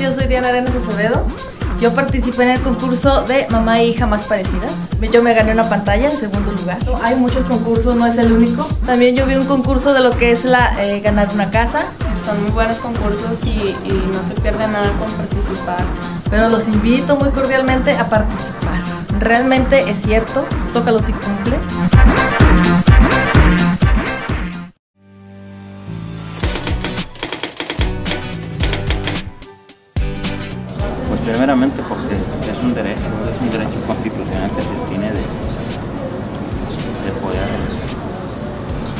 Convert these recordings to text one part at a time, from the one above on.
Yo soy Diana Arenas Acevedo. Yo participé en el concurso de Mamá e Hija Más Parecidas. Yo me gané una pantalla en segundo lugar. Hay muchos concursos, no es el único. También yo vi un concurso de lo que es la eh, ganar una casa. Son muy buenos concursos y, y no se pierde nada con participar. Pero los invito muy cordialmente a participar. Realmente es cierto, Zócalo sí cumple. Primeramente porque es un derecho, es un derecho constitucional que se tiene de, de poder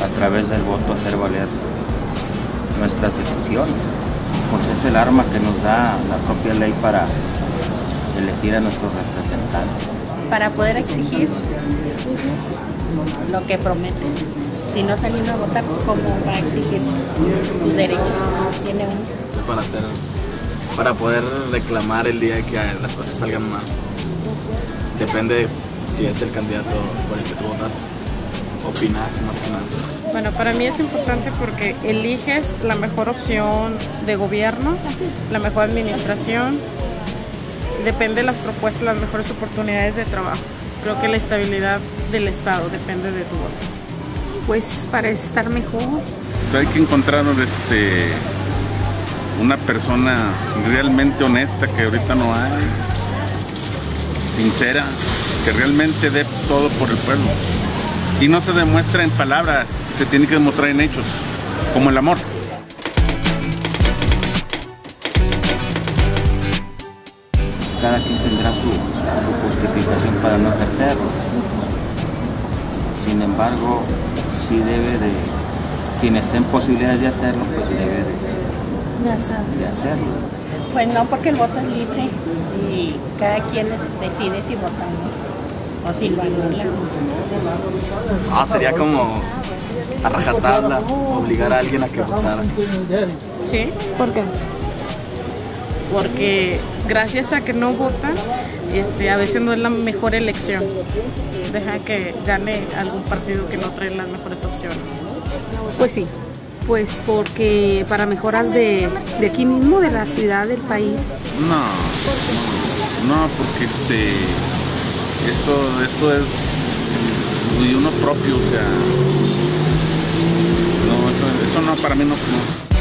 a través del voto hacer valer nuestras decisiones. Pues es el arma que nos da la propia ley para elegir a nuestros representantes. Para poder exigir lo que promete. Si no salimos a votar, ¿cómo va a exigir sus derechos? Tiene uno. Para hacer, para poder reclamar el día que las cosas salgan mal. Depende si es el candidato por el que tú votas. Opinar más que nada. Bueno, para mí es importante porque eliges la mejor opción de gobierno, la mejor administración, depende de las propuestas, las mejores oportunidades de trabajo. Creo que la estabilidad del Estado depende de tu voto. Pues para estar mejor. Pues hay que encontrar este, una persona realmente honesta que ahorita no hay, sincera, que realmente dé todo por el pueblo. Y no se demuestra en palabras, se tiene que demostrar en hechos, como el amor. Cada quien tendrá su, justificación para no ejercerlo. Sin embargo, sí debe de, quien esté en posibilidades de hacerlo, pues debe de, de hacerlo. Pues no, porque el voto es libre y cada quien decide si vota o no, o si lo anula. Ah, sería como a rajatabla obligar a alguien a que votara. ¿Sí? ¿Por qué? Porque gracias a que no votan, este, a veces no es la mejor elección. Deja que gane algún partido que no trae las mejores opciones. Pues sí. Pues porque para mejoras de, de aquí mismo, de la ciudad, del país. No, no, porque este, esto, esto es de uno propio, o sea, no, eso, eso no, para mí no, no.